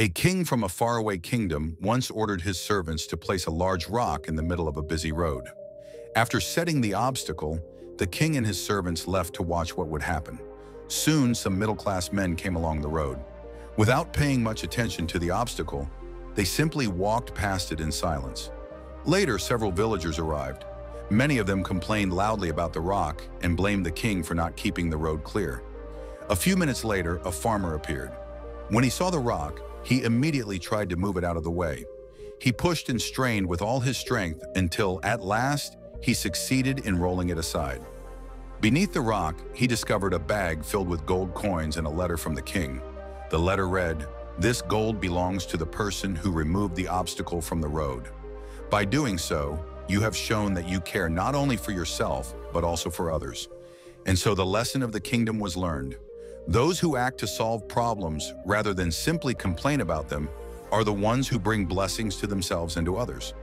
A king from a faraway kingdom once ordered his servants to place a large rock in the middle of a busy road. After setting the obstacle, the king and his servants left to watch what would happen. Soon, some middle-class men came along the road. Without paying much attention to the obstacle, they simply walked past it in silence. Later, several villagers arrived. Many of them complained loudly about the rock and blamed the king for not keeping the road clear. A few minutes later, a farmer appeared. When he saw the rock, he immediately tried to move it out of the way. He pushed and strained with all his strength until, at last, he succeeded in rolling it aside. Beneath the rock, he discovered a bag filled with gold coins and a letter from the king. The letter read, This gold belongs to the person who removed the obstacle from the road. By doing so, you have shown that you care not only for yourself, but also for others. And so the lesson of the kingdom was learned. Those who act to solve problems rather than simply complain about them are the ones who bring blessings to themselves and to others.